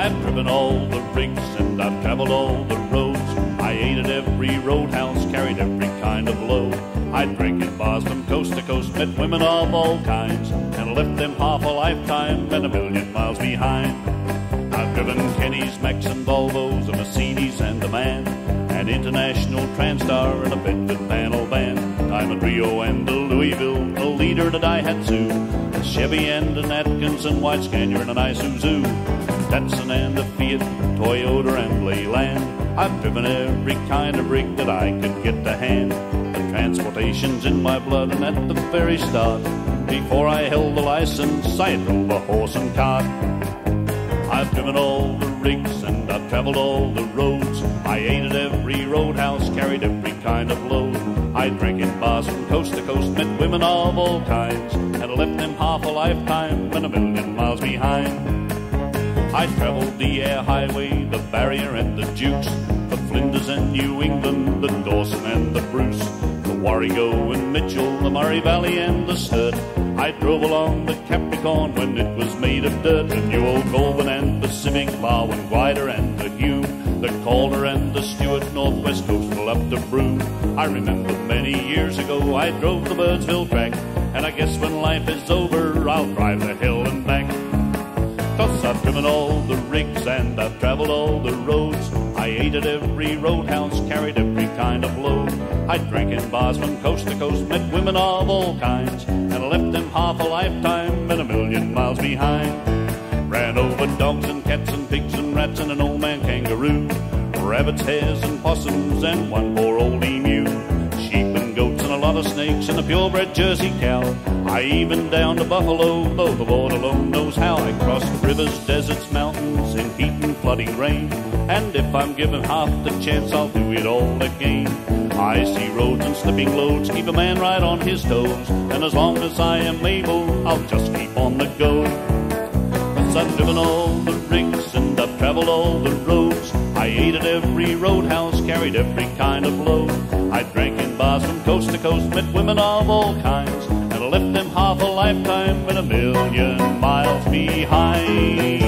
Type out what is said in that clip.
I've driven all the rigs and I've traveled all the roads. I ate at every roadhouse, carried every kind of load. I drank in bars from coast to coast, met women of all kinds, and left them half a lifetime and a million miles behind. I've driven Kenny's, Macks and Volvos, a Mercedes and a man, an international Transtar and a Bedford panel van, Diamond Reo and a Louisville, a leader a Daihatsu, a Chevy and an Atkinson, White Scania and an Isuzu, Datsun and a Fiat, Toyota and Leyland. I've driven every kind of rig that I could get to hand. The transportation's in my blood, and at the very start, before I held the license, I drove a horse and cart. I've driven all the rigs and I've traveled all the roads. I ate at every roadhouse, carried every kind of load. I drank in bars from coast to coast, met women of all kinds, and left them half a lifetime and a million miles behind. I traveled the Eyre highway, the barrier and the Dukes, the Flinders and New England, the Dawson and the Bruce, the Warrego and Mitchell, the Murray Valley and the Sturt. I drove along the Capricorn when it was made of dirt, the Newell Goulburn and Pacific, Plow and Glider and the Hume, the Calder and the Stuart, Northwest Coast Coastal up to Broome. I remember many years ago I drove the Birdsville track, and I guess when life is over I'll drive the hill the rigs and I've traveled all the roads. I ate at every roadhouse, carried every kind of load. I drank in bars from coast to coast, met women of all kinds, and left them half a lifetime and a million miles behind. Ran over dogs and cats and pigs and rats and an old man kangaroo. Rabbits, hares and possums and one poor old emu. Lot of snakes and a purebred Jersey cow. I even down to Buffalo, though the Lord alone knows how. I crossed rivers, deserts, mountains, in heat and flooding rain. And if I'm given half the chance, I'll do it all again. Icy roads and slipping loads keep a man right on his toes. And as long as I am able, I'll just keep on the go. Cause I've driven all the rigs and I've traveled all the roads. I ate at every roadhouse, carried every kind of load. I drank in bars from coast to coast, met women of all kinds, and left them half a lifetime and a million miles behind.